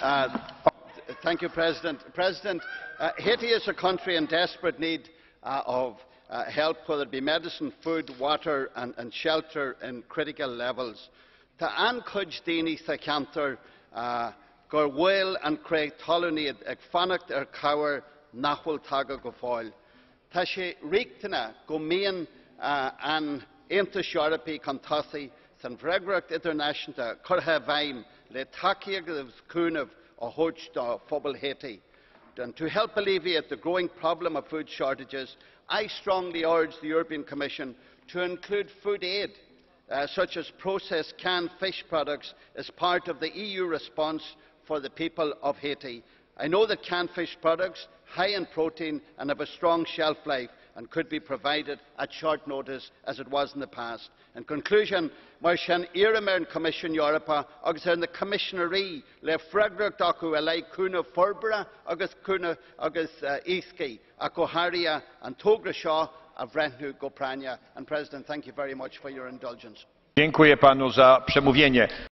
Uh, thank you, President. President, uh, Haiti is a country in desperate need uh, of uh, help, whether it be medicine, food, water and, and shelter in critical levels. Tá ancuid daoine sa ceantar uh, gur bhfuil an craig talúníad ag fannacht ar cabhar nachhfuil taga go fáil. Tá sé riachtainna go mbíonn uh, an chun tosaí san bhreagracht idirnáisiúnta curtha bhaim le takeíocht cúnamh a thuid do phobal Haiti. And to help alleviate the growing problem of food shortages, I strongly urge the European Commission to include food aid, uh, such as processed canned fish products, as part of the EU response for the people of Haiti. I know that canned fish products, high in protein and have a strong shelf life, and could be provided at short notice as it was in the past. In conclusion, mar sin Commission Europa agus ar na Commissionerí le freigrach acu a lei cúna forbara agus cúna agus uh, isci a coharia an tógra seo a praine. And President, thank you very much for your indulgence. Dziękuję panu za przemówienie.